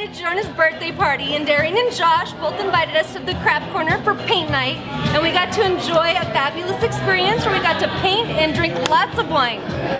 invited to join his birthday party and Darian and Josh both invited us to the Crab Corner for Paint Nite and we got to enjoy a fabulous experience where we got to paint and drink lots of wine.